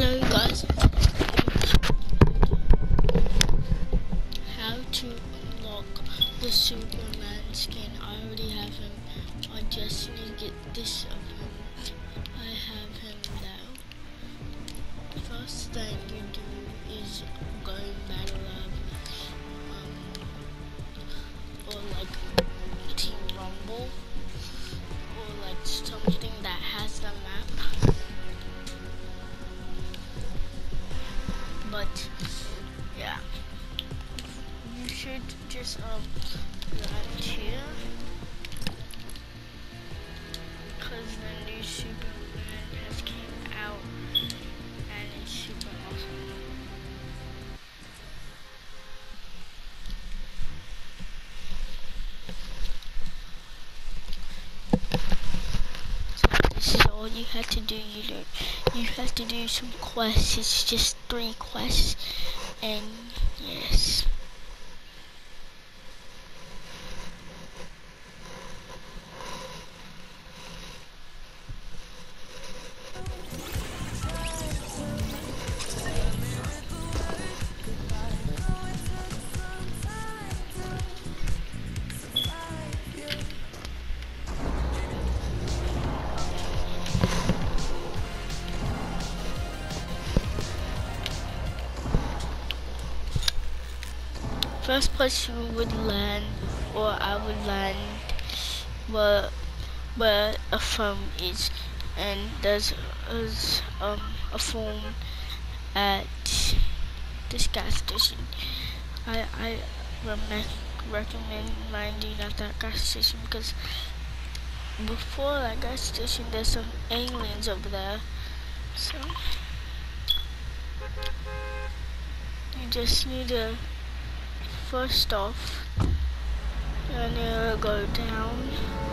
Hello guys. How to unlock the Superman skin. I already have him. I just need to get this of him. I have him now. First thing you do is go Battle Lab. Um, or like Team Rumble. Or like something just um land here. Because the new has came out and it's super awesome. So this is all you have to do. You don't you have to do some quests. It's just three quests. And yes first place you would land or I would land where where a phone is and there's, um, a phone at this gas station. I, I re recommend landing at that gas station because before that gas station there's some aliens over there so you just need to first off, you're gonna go down.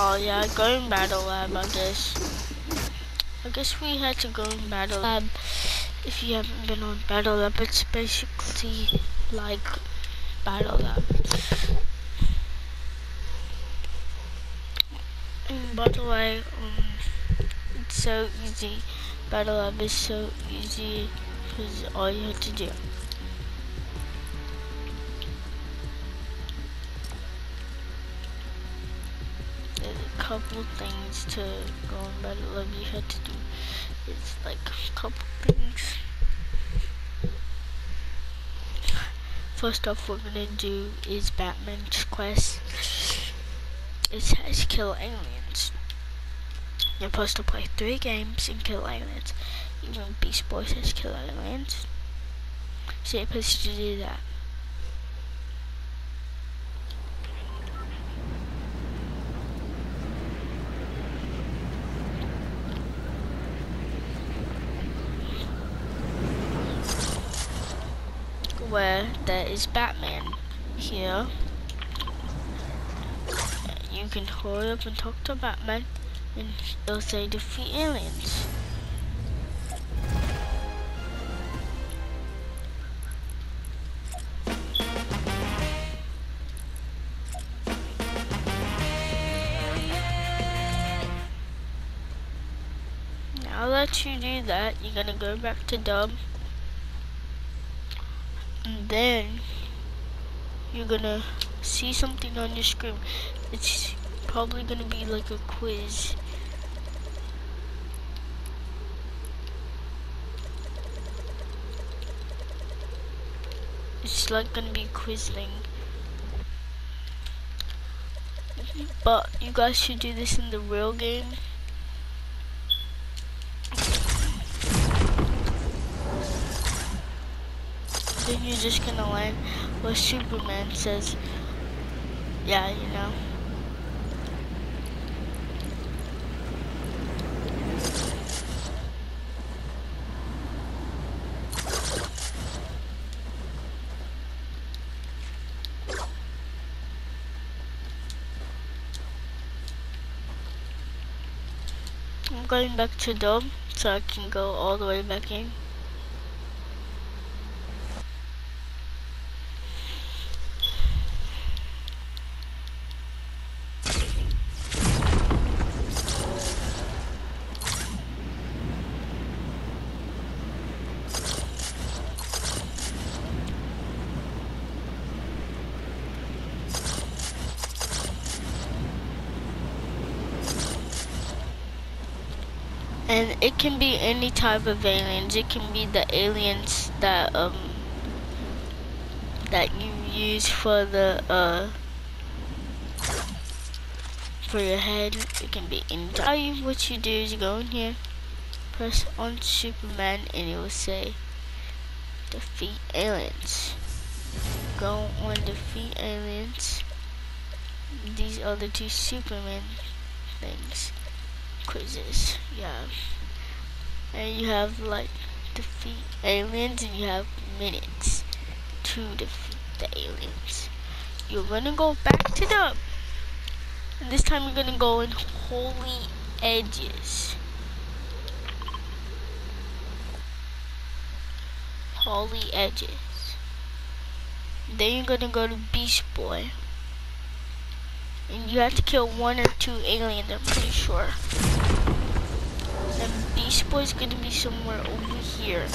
Oh yeah, go in battle lab I guess. I guess we had to go in battle lab. If you haven't been on battle lab, it's basically like battle lab. In battle lab, um, it's so easy. Battle lab is so easy because all you have to do. Couple things to go on Battle Lab you had to do. It's like a couple things. First off, we're gonna do is Batman's quest. It says kill aliens. You're supposed to play three games and kill aliens. Even Beast Boy says kill aliens. So you're supposed to do that. Where there is Batman here. You can hurry up and talk to Batman and he'll say defeat aliens. Now that you do that, you're gonna go back to Dub then you're gonna see something on your screen. It's probably gonna be like a quiz. It's like gonna be quizling. But you guys should do this in the real game. Then you're just gonna land what Superman says. Yeah, you know. I'm going back to Dome so I can go all the way back in. And it can be any type of aliens. It can be the aliens that um that you use for the uh for your head. It can be any. What you do is you go in here, press on Superman, and it will say defeat aliens. Go on defeat aliens. These are the two Superman things quizzes. Yeah. And you have like defeat aliens and you have minutes to defeat the aliens. You're gonna go back to the and this time you're gonna go in Holly Hedges. Holly Hedges. Then you're gonna go to Beast Boy. And you have to kill one or two aliens, I'm pretty sure. And Beast Boy's gonna be somewhere over here.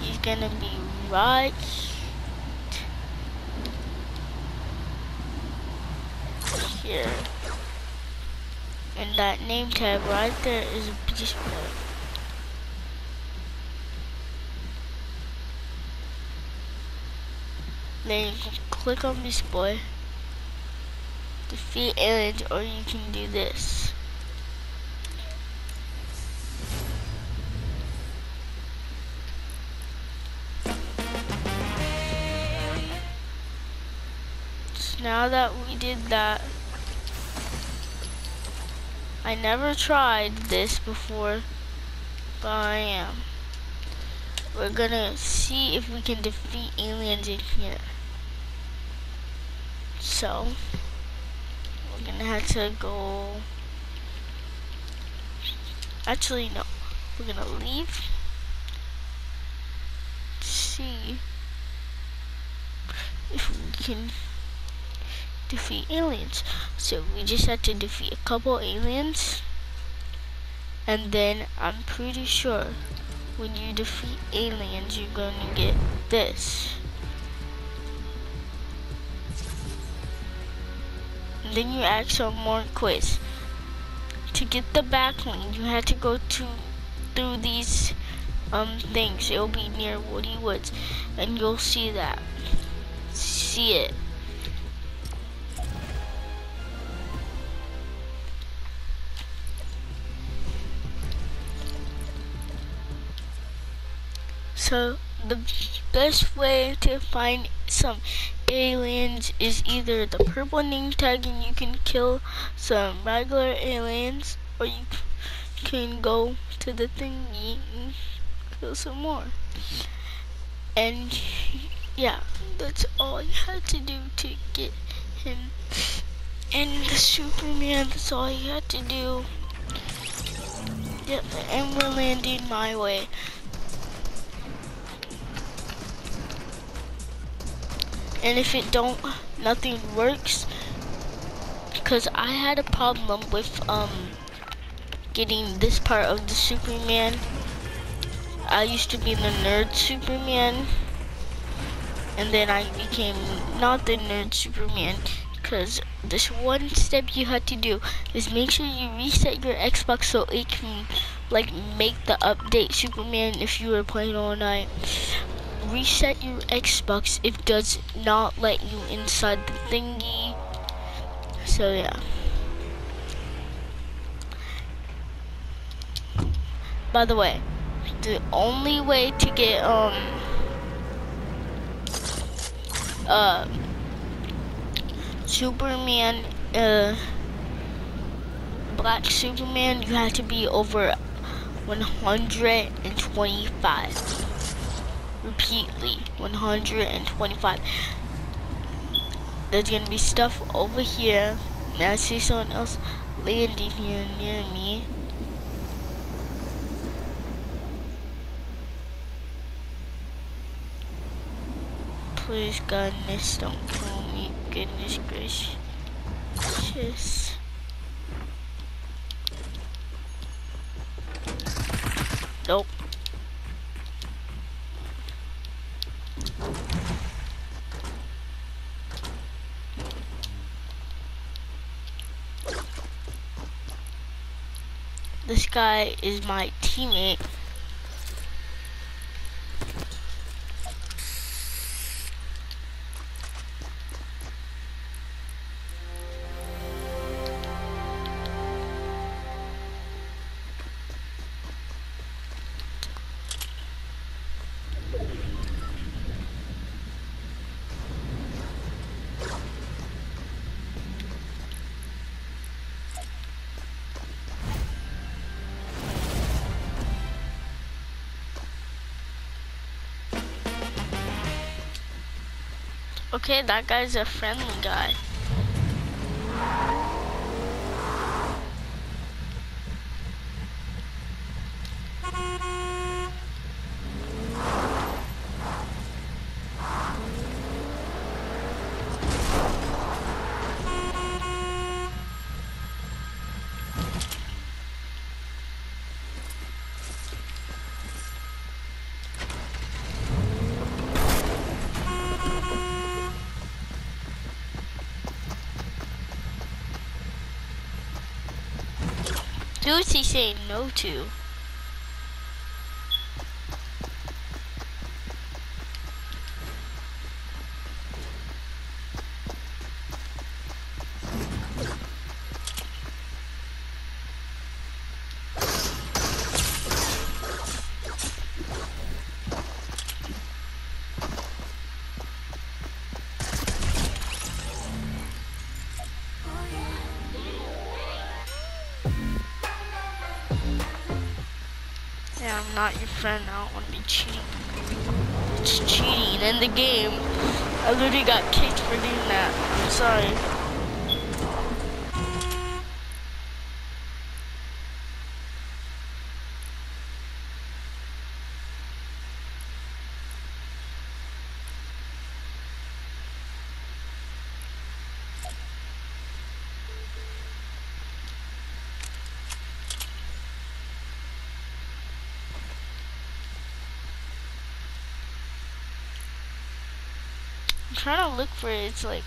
He's gonna be right here. And that name tag right there is Beast Boy. Then click on Beast Boy, defeat aliens, or you can do this. So now that we did that, I never tried this before, but I am. We're gonna see if we can defeat aliens in here. So, we're gonna have to go. Actually, no. We're gonna leave. See if we can defeat aliens. So we just had to defeat a couple aliens. And then I'm pretty sure when you defeat aliens, you're going to get this. Then you ask some more quiz. To get the backlink, you have to go to through these um things. It'll be near Woody Woods, and you'll see that. See it. So the best way to find some aliens is either the purple name tag and you can kill some regular aliens or you can go to the thingy and kill some more. And yeah, that's all you had to do to get him. And the Superman, that's all you had to do. Yep, and we're landing my way. And if it don't nothing works. Because I had a problem with um getting this part of the Superman. I used to be the nerd Superman. And then I became not the nerd Superman. Because this one step you had to do is make sure you reset your Xbox so it can like make the update Superman if you were playing all night. Reset your Xbox if it does not let you inside the thingy. So yeah. By the way, the only way to get um uh Superman, uh, Black Superman, you have to be over 125. Repeatedly, 125. There's gonna be stuff over here. Now I see someone else landing here near me. Please, goodness, don't kill me goodness gracious. Nope. This guy is my teammate. Okay, that guy's a friendly guy. Who's he saying no to? I'm not your friend. I don't want to be cheating. It's cheating in the game. I literally got kicked for doing that. I'm sorry. Trying to look for it. It's like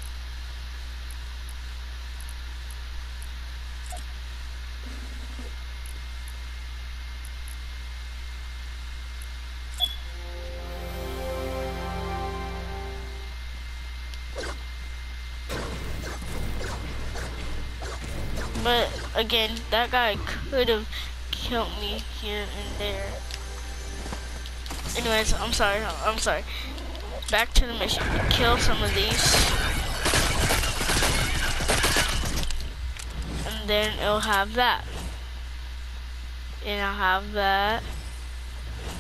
But again, that guy could have killed me here and there. Anyways, I'm sorry. I'm sorry back to the mission. Kill some of these. And then it'll have that. And I'll have that.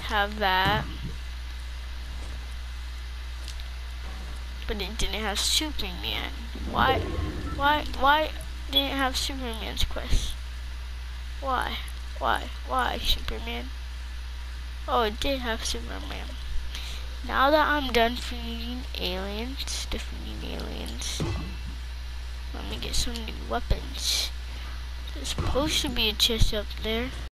Have that. But it didn't have Superman. Why? Why? Why didn't have Superman's quest? Why? Why? Why, Superman? Oh, it did have Superman. Now that I'm done feeding aliens, defeating aliens, let me get some new weapons. There's supposed to be a chest up there.